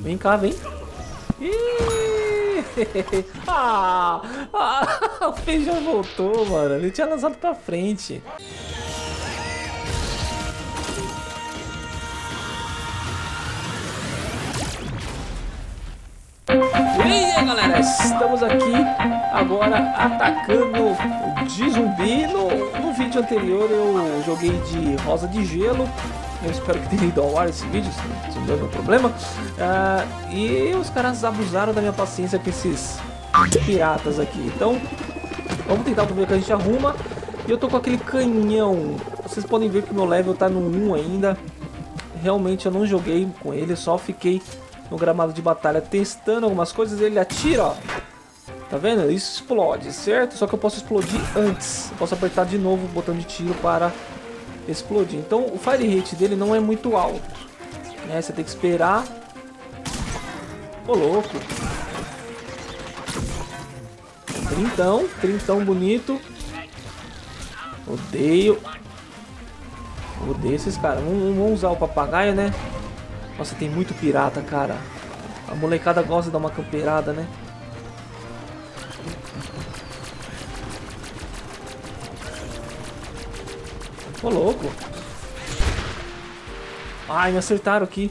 Vem cá, vem. Ih! Ah, ah, o feijão voltou, mano. Ele tinha lançado pra frente. E aí, galera, estamos aqui agora atacando de zumbi. No, no vídeo anterior eu joguei de rosa de gelo. Eu espero que tenha ido ao ar esse vídeo, se não deu problema. Uh, e os caras abusaram da minha paciência com esses piratas aqui. Então, vamos tentar ver o que a gente arruma. E eu tô com aquele canhão. Vocês podem ver que meu level tá no 1 ainda. Realmente eu não joguei com ele, só fiquei no gramado de batalha testando algumas coisas. Ele atira, ó. Tá vendo? Isso explode, certo? Só que eu posso explodir antes. Eu posso apertar de novo o botão de tiro para explodir. Então o fire rate dele não é muito alto. Né? Você tem que esperar. Ô louco. Trintão, trintão bonito. Odeio. Odeio esses caras. Vamos, vamos usar o papagaio, né? Nossa, tem muito pirata, cara. A molecada gosta de dar uma camperada, né? Ô, louco. Ai, me acertaram aqui.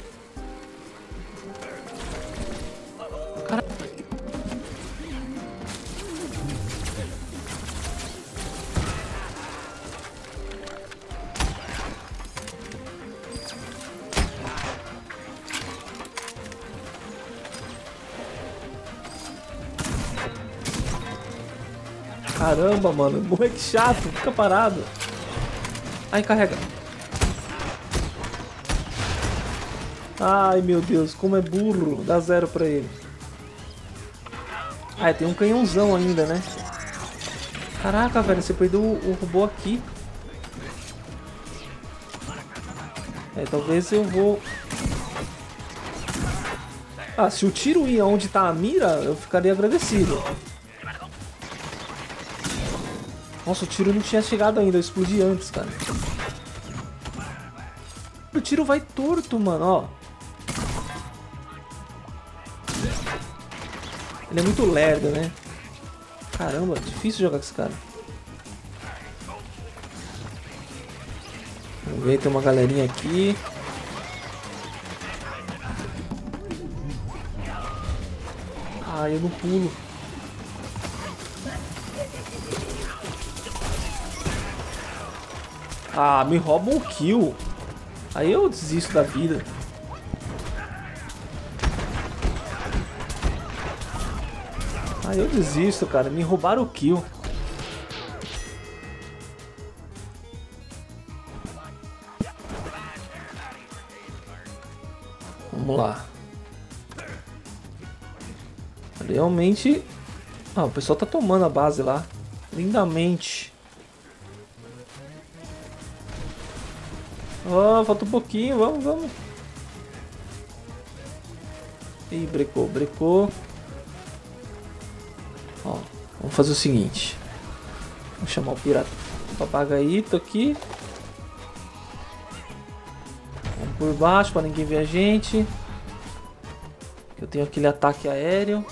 Caramba, mano. Moleque chato. Fica parado. Ai, carrega. Ai, meu Deus. Como é burro. Dá zero pra ele. Ah, tem um canhãozão ainda, né? Caraca, velho. Você perdeu o, o robô aqui. É, talvez eu vou... Ah, se o tiro ia onde tá a mira, eu ficaria agradecido. Nossa, o tiro não tinha chegado ainda, eu explodi antes, cara. O tiro vai torto, mano, ó. Ele é muito lerdo, né? Caramba, difícil jogar com esse cara. Vamos ver, tem uma galerinha aqui. Ah, eu não pulo. Ah, me roubam um kill. Aí eu desisto da vida. Aí eu desisto, cara. Me roubaram o kill. Vamos lá. Realmente... Ah, o pessoal tá tomando a base lá. Lindamente. Oh, falta um pouquinho, vamos, vamos. Ih, brecou, brecou. Ó, vamos fazer o seguinte. Vamos chamar o pirata. O papagaíto aqui. Vamos por baixo para ninguém ver a gente. Eu tenho aquele ataque aéreo.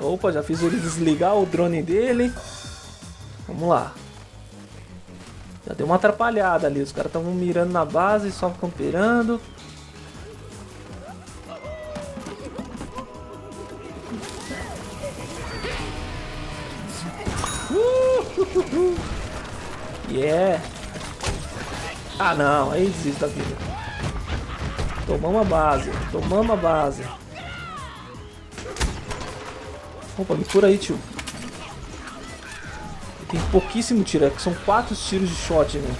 Opa, já fiz ele desligar o drone dele. Vamos lá. Já deu uma atrapalhada ali. Os caras estavam mirando na base, só camperando. Uh, yeah! Ah não, aí desiste da vida. Tomamos a base, tomamos a base. Opa, me cura aí, tio. Tem pouquíssimo tiro, é que são quatro tiros de shot, né?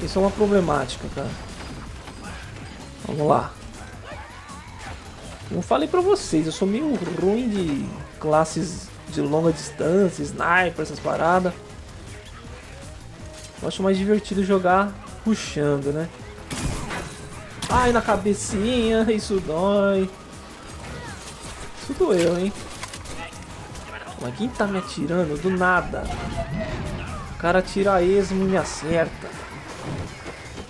Isso é uma problemática, cara. Vamos lá. Como falei pra vocês, eu sou meio ruim de classes de longa distância, sniper, essas paradas. Eu acho mais divertido jogar puxando, né? Ai, na cabecinha, isso dói. Isso doeu, hein? Mas quem tá me atirando do nada? O cara tira esmo e me acerta.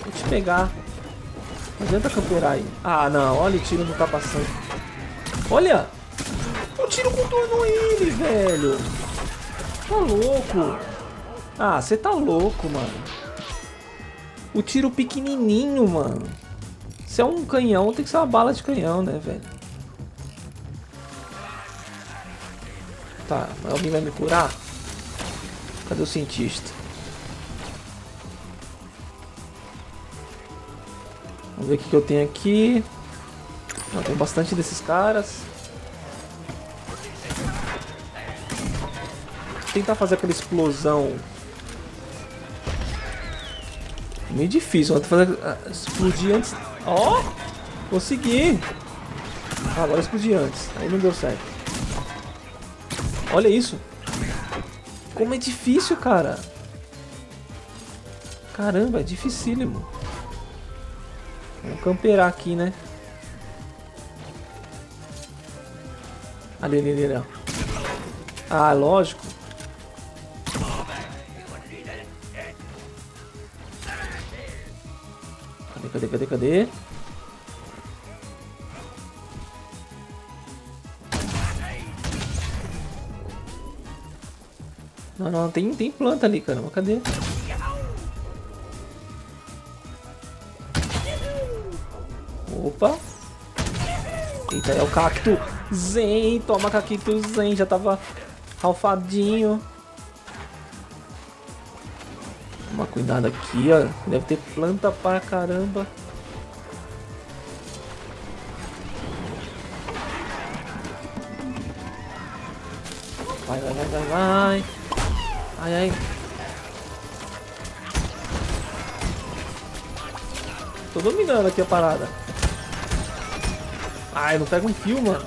Vou te pegar. Não adianta camperar aí. Ah, não. Olha o tiro no capacete. Olha! O tiro contornou ele, velho. Tá louco. Ah, você tá louco, mano. O tiro pequenininho, mano. Se é um canhão, tem que ser uma bala de canhão, né, velho? Tá, alguém vai me curar? Cadê o cientista? Vamos ver o que, eu tenho aqui. Ah, tem bastante desses caras. Vou tentar fazer aquela explosão. Meio difícil, vou fazer ah, explodir antes. Ó! Oh, consegui! Ah, agora explodi antes. Aí não deu certo. Olha isso. Como é difícil, cara. Caramba, é dificílimo. Vamos camperar aqui, né? Ali, ali, ali, ali. Ah, lógico. Cadê, cadê, cadê, cadê? Não, não, tem, tem planta ali, caramba. Cadê? Opa. Eita, é o cacto zen. Toma cacto zen. Já tava ralfadinho. Toma cuidado aqui, ó. Deve ter planta pra caramba. Vai, vai, vai, vai, vai. Ai, ai. Tô dominando aqui a parada. Ai, não pega um fio, mano.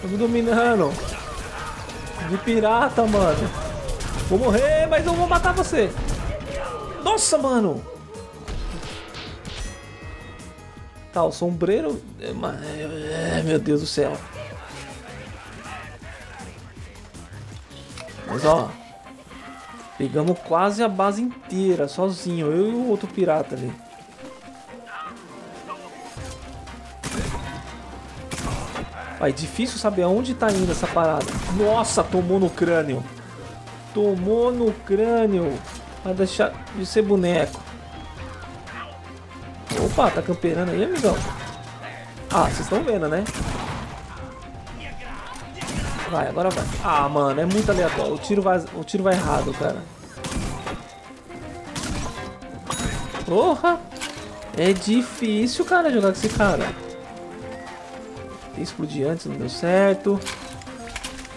Tô me dominando. De pirata, mano. Vou morrer, mas eu vou matar você. Nossa, mano. Tá, o sombreiro... É, meu Deus do céu. Mas ó, pegamos quase a base inteira, sozinho, eu e o outro pirata ali. Vai, difícil saber aonde tá indo essa parada. Nossa, tomou no crânio. Tomou no crânio. Vai deixar de ser boneco. Opa, tá camperando aí, amigão? Ah, vocês estão vendo, né? Vai, agora vai. Ah, mano, é muito aleatório. O tiro vai, o tiro vai errado, cara. Porra! É difícil, cara, jogar com esse cara. Explodir antes, não deu certo.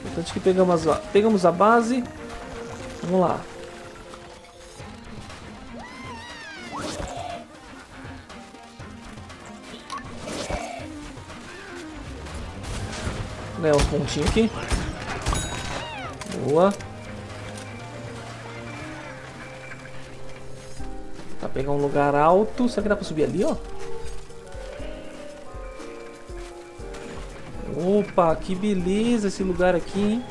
Importante que pegamos a, pegamos a base. Vamos lá. Ganhar uns pontinhos aqui. Boa. Tá, pegar um lugar alto. Será que dá pra subir ali, ó? Opa, que beleza esse lugar aqui, hein?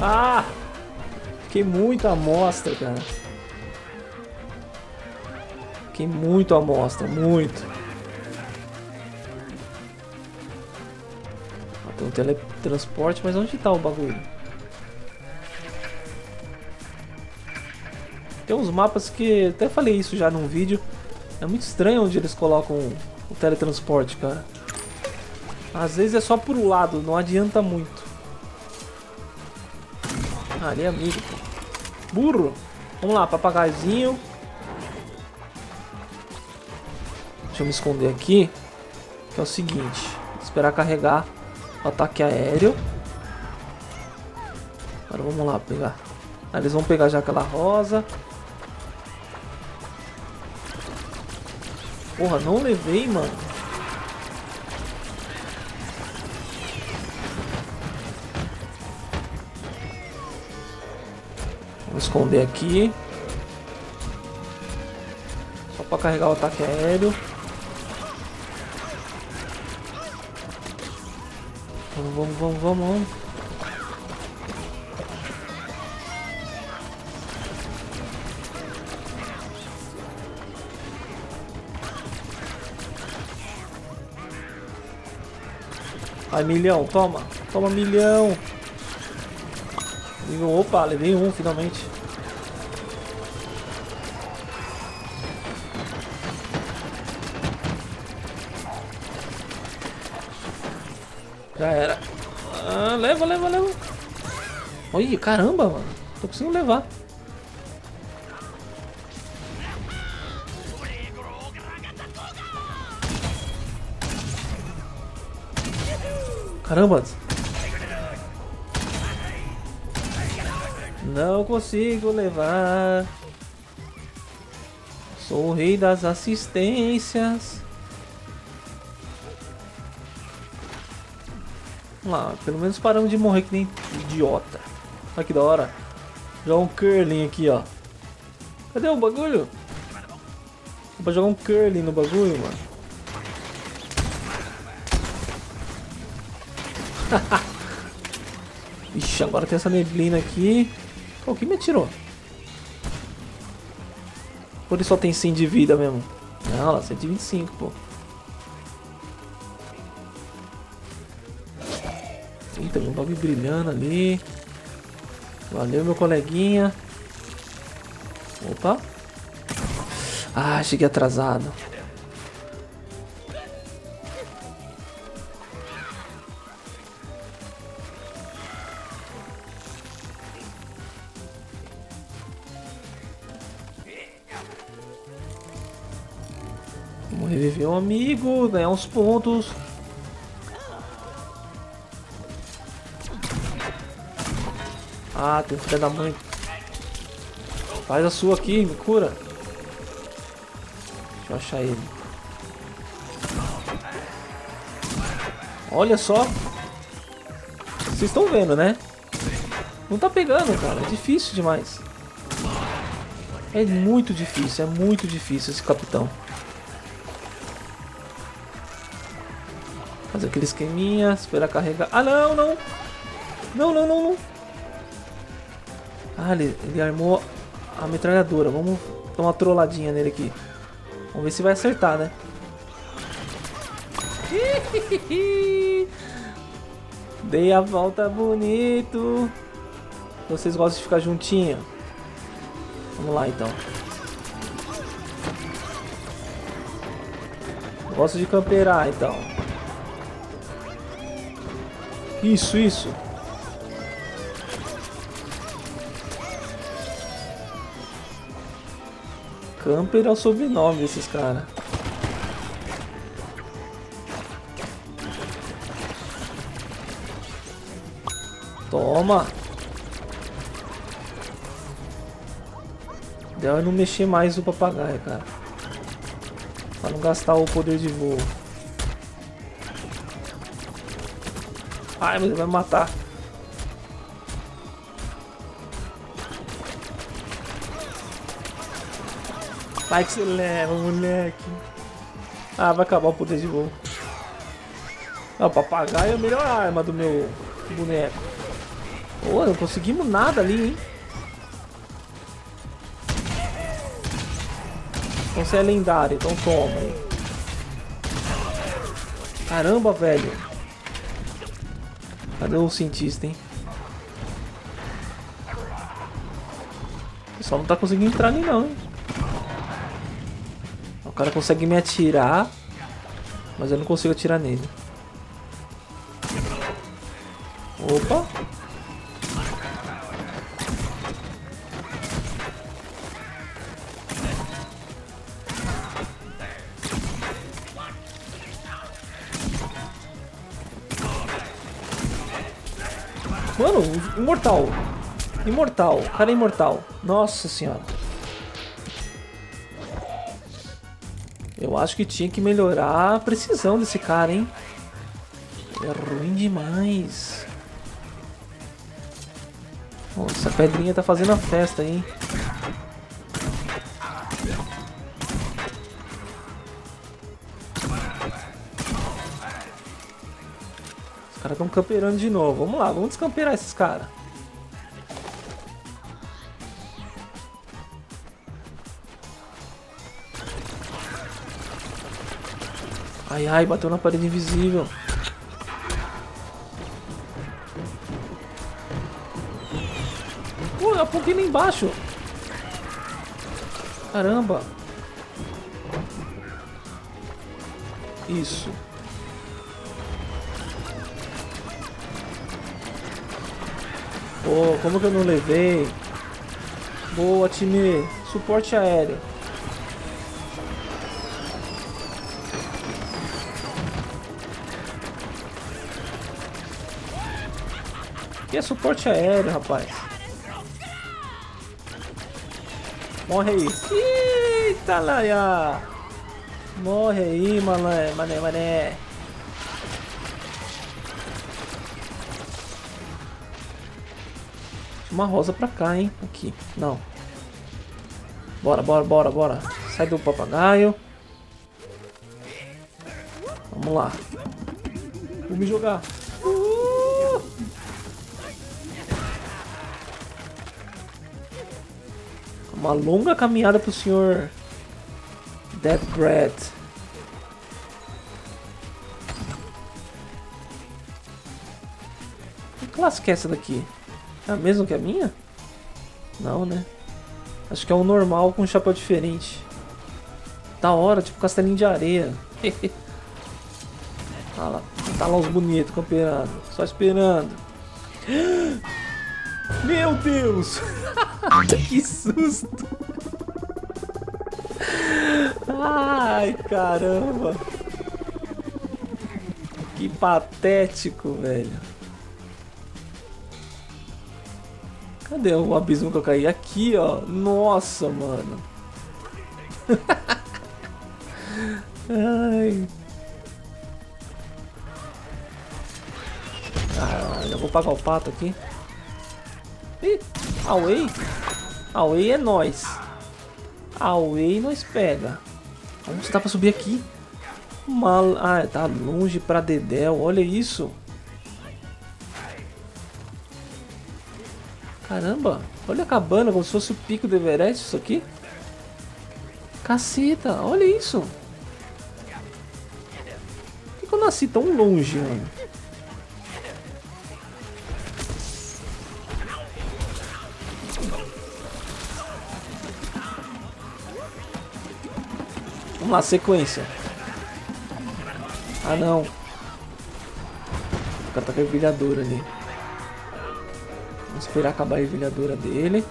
Ah! Fiquei muito amostra, cara. Fiquei muito amostra, muito. Ah, tem um teletransporte, mas onde tá o bagulho? Tem uns mapas que... Até falei isso já num vídeo. É muito estranho onde eles colocam o teletransporte, cara. Às vezes é só por um lado, não adianta muito. Ah, ali é amigo, pô. Burro. Vamos lá, papagaizinho. Deixa eu me esconder aqui. Que é o seguinte. Esperar carregar o ataque aéreo. Agora vamos lá pegar. Ah, eles vão pegar já aquela rosa. Porra, não levei, mano. Esconder aqui. Só para carregar o ataque aéreo. Vamos, vamos, vamos, vamos. Ai, milhão, toma. Toma, milhão. Opa, levei um, finalmente. Caramba, mano. Tô conseguindo levar. Caramba! Não consigo levar. Sou o rei das assistências. Vamos lá, pelo menos paramos de morrer que nem idiota. Olha que da hora. Joga um curling aqui, ó. Cadê o bagulho? Dá pra jogar um curling no bagulho, mano. Ixi, agora tem essa neblina aqui. Pô, quem me atirou? Por isso só tem 100 de vida mesmo. Não, lá 125, pô. Eita, um bagulho brilhando ali. Valeu, meu coleguinha. Opa. Ah, cheguei atrasado. Reviver um amigo, ganhar uns pontos. Ah, tem filho da mãe. Faz a sua aqui, me cura. Deixa eu achar ele. Olha só. Vocês estão vendo, né? Não tá pegando, cara. É difícil demais. É muito difícil, é muito difícil esse capitão. Fazer aquele esqueminha, esperar carregar. Ah, não, não! Não, não, não, não! Ah, ele, ele armou a metralhadora. Vamos dar uma trolladinha nele aqui. Vamos ver se vai acertar, né? Dei a volta bonito. Vocês gostam de ficar juntinho? Vamos lá, então. Gosto de camperar, então. Isso, isso. Camper é o sobrenome desses caras. Toma! Deu não mexer mais o papagaio, cara. Pra não gastar o poder de voo. Ai, mas ele vai me matar. Vai que você leva, moleque. Ah, vai acabar o poder de voo. Ah, o papagaio é a melhor arma do meu boneco. Pô, não conseguimos nada ali, hein? Então você é lendário, então toma aí. Caramba, velho. Cadê o cientista, hein? O pessoal não tá conseguindo entrar ali não, hein? Cara consegue me atirar, mas eu não consigo atirar nele. Opa! Mano, imortal. Imortal. Cara imortal. Nossa senhora. Eu acho que tinha que melhorar a precisão desse cara, hein? É ruim demais. Nossa, essa pedrinha tá fazendo a festa, hein? Os caras estão camperando de novo. Vamos lá, vamos descamperar esses caras. Ai, ai, bateu na parede invisível. Pô, eu apontei lá embaixo. Caramba. Isso. Pô, como que eu não levei? Boa, time. Suporte aéreo. É suporte aéreo, rapaz? Morre aí. Eita, laia. Morre aí, mané, mané, mané. Uma rosa pra cá, hein? Aqui. Não. Bora, bora, bora, bora. Sai do papagaio. Vamos lá. Vou me jogar. Uma longa caminhada pro senhor Dead Bread. Que classe que é essa daqui? É a mesma que a minha? Não, né? Acho que é um normal com um chapéu diferente. Da hora, tipo castelinho de areia. tá lá, tá lá os bonitos camperando. Só esperando. Meu Deus! que susto! Ai, caramba! Que patético, velho. Cadê o abismo que eu caí? Aqui, ó. Nossa, mano. Ai. Ah, eu vou pagar o pato aqui. Ih, Away? Away é nós. Away nós pega. Vamos dá pra subir aqui? Mal... Ah, tá longe pra Dedéu. Olha isso. Caramba. Olha a cabana, como se fosse o pico do Everest isso aqui. Caceta, olha isso. Por que eu nasci tão longe, mano? Vamos lá, sequência. Ah, não. O cara tá com a ervilhadora ali. Vamos esperar acabar a ervilhadora dele.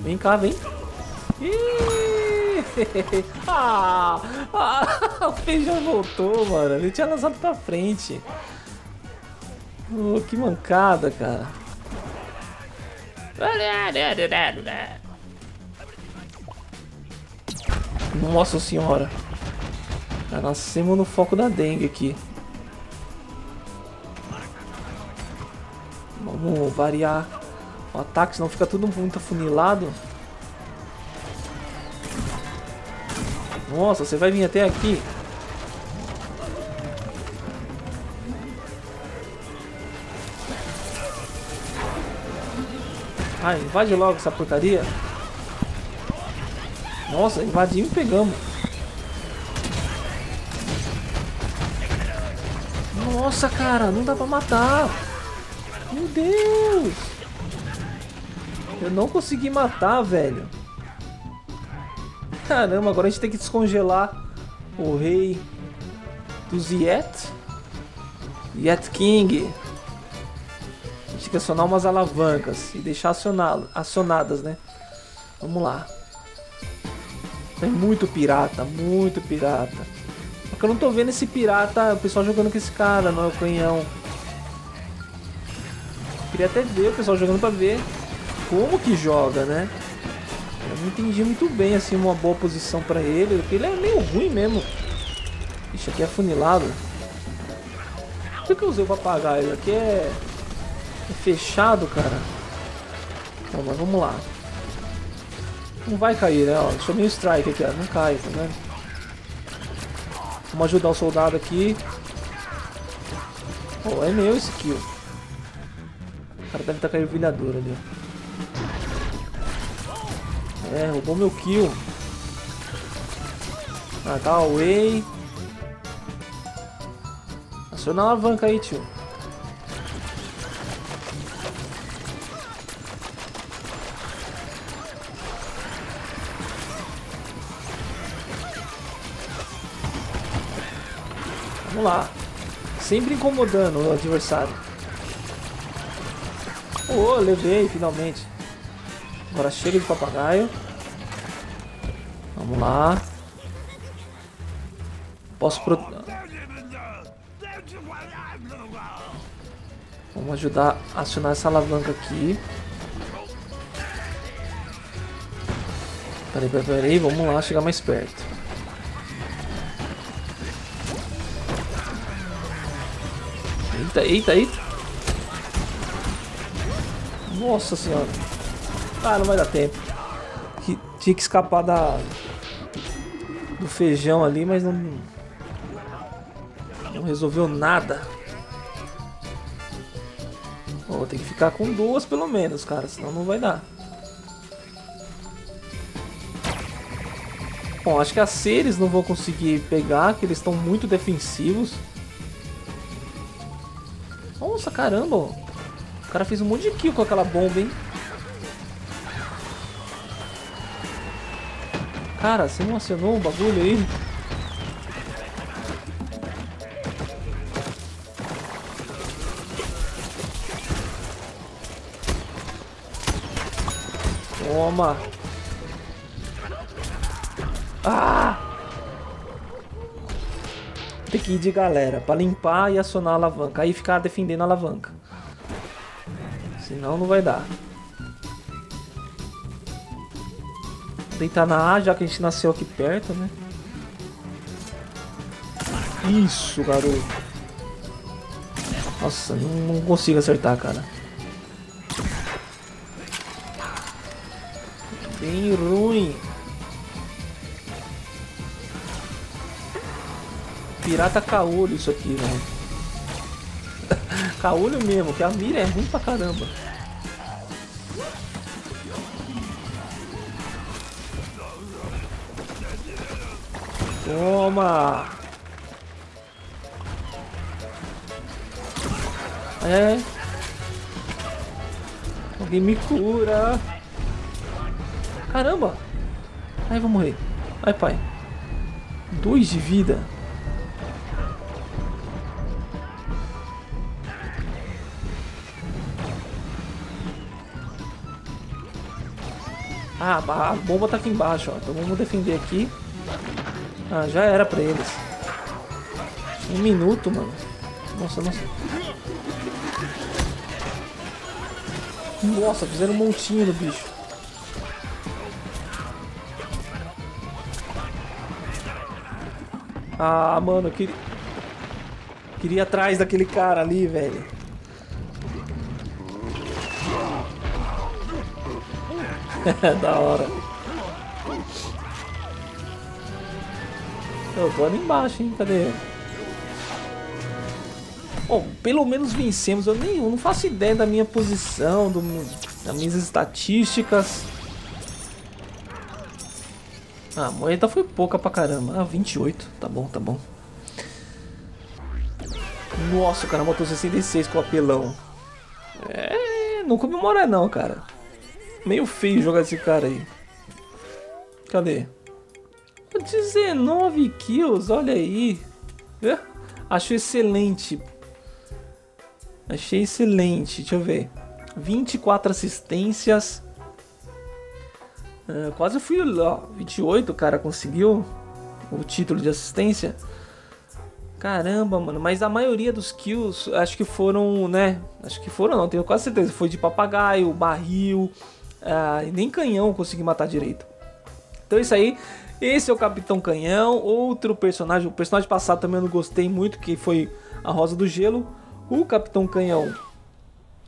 Vem cá, vem. Ah, ah, o feijão voltou, mano. Ele tinha lançado pra frente. Oh, que mancada, cara. Nossa senhora. Já nascemos no foco da dengue aqui. Vamos variar o ataque, senão fica tudo muito afunilado. Nossa, você vai vir até aqui? Ai, invade logo essa porcaria. Nossa, invadimos e pegamos. Nossa, cara, não dá pra matar. Meu Deus! Eu não consegui matar, velho. Caramba, agora a gente tem que descongelar o rei dos Yet. Yet King. A gente tem que acionar umas alavancas e deixar acionadas, né? Vamos lá. É muito pirata, muito pirata. Porque eu não tô vendo esse pirata, o pessoal jogando com esse cara, não é o canhão. Queria até ver o pessoal jogando pra ver como que joga, né? Eu não entendi muito bem, assim, uma boa posição pra ele, porque ele é meio ruim mesmo. Ixi, aqui é funilado. Por que eu usei o papagaio? Aqui é É fechado, cara. Bom, mas vamos lá. Não vai cair, né? Deixa eu meio strike aqui, ó. Não cai, tá vendo? Vamos ajudar o soldado aqui. Oh, é meu esse kill. O cara deve estar com a ervilhadora ali. É, roubou meu kill. Ah, tá away. Aciona a alavanca aí, tio. Vamos lá. Sempre incomodando o adversário. Oh, levei finalmente. Agora chega de papagaio. Vamos lá. Posso pro... Vamos ajudar a acionar essa alavanca aqui. Peraí, peraí, peraí. Vamos lá chegar mais perto. Eita, eita, eita. Nossa senhora. Ah, não vai dar tempo. Tinha que escapar da... Do feijão ali, mas não... Não resolveu nada. Oh, tem que ficar com duas pelo menos, cara. Senão não vai dar. Bom, acho que a Ceres não vou conseguir pegar, que eles estão muito defensivos. Nossa, caramba. O cara fez um monte de kill com aquela bomba, hein? Cara, você não acionou um bagulho aí? Toma! Ah! Ir de galera para limpar e acionar a alavanca. Aí ficar defendendo a alavanca. Senão não vai dar. Deitar na A, já que a gente nasceu aqui perto, né? Isso, garoto. Nossa, não consigo acertar, cara. Bem ruim. Pirata caolho isso aqui, velho. caolho mesmo, que a mira é ruim pra caramba. Toma! É. Alguém me cura. Caramba! Ai, vou morrer. Ai, pai. Dois de vida. Ah, a bomba tá aqui embaixo, ó. Então vamos defender aqui. Ah, já era pra eles. Um minuto, mano. Nossa, nossa. Nossa, fizeram um montinho no bicho. Ah, mano, eu queria... Queria ir atrás daquele cara ali, velho. da hora. Eu tô ali embaixo, hein? Cadê? Bom, pelo menos vencemos. Eu nem eu não faço ideia da minha posição, do, das minhas estatísticas. Ah, a moeda foi pouca pra caramba. Ah, 28. Tá bom, tá bom. Nossa, o cara botou 66 com o apelão. É, não comemora não, cara. Meio feio jogar esse cara aí. Cadê? 19 kills, olha aí. É? Acho excelente. Achei excelente. Deixa eu ver. 24 assistências. Uh, quase fui lá. 28 o cara conseguiu o título de assistência. Caramba, mano. Mas a maioria dos kills acho que foram, né? Acho que foram, não. Tenho quase certeza. Foi de papagaio, barril. Ah, nem canhão consegui matar direito. Então é isso aí. Esse é o Capitão Canhão. Outro personagem. O personagem passado também eu não gostei muito, que foi a Rosa do Gelo. O Capitão Canhão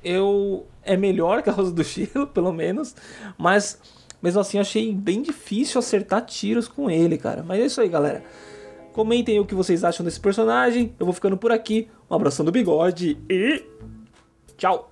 eu é melhor que a Rosa do Gelo, pelo menos, mas mesmo assim achei bem difícil acertar tiros com ele, cara. Mas é isso aí, galera. Comentem o que vocês acham desse personagem. Eu vou ficando por aqui. Um abração do bigode e tchau!